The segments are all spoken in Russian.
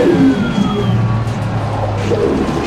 Thank you.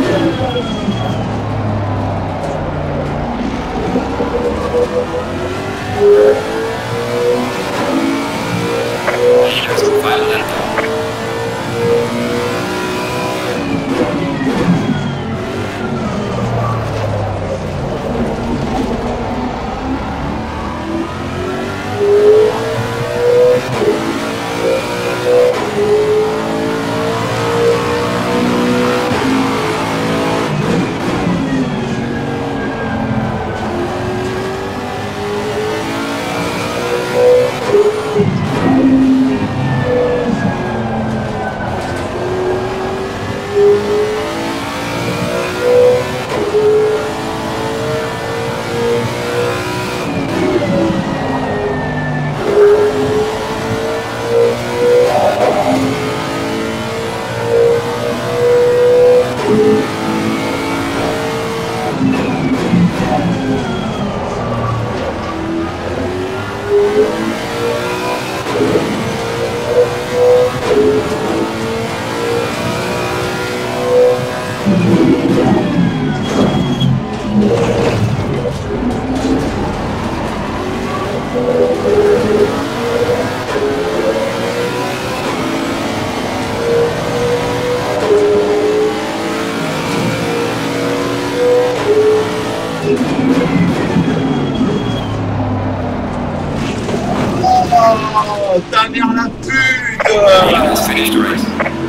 Leaders finished race.